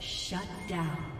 Shut down.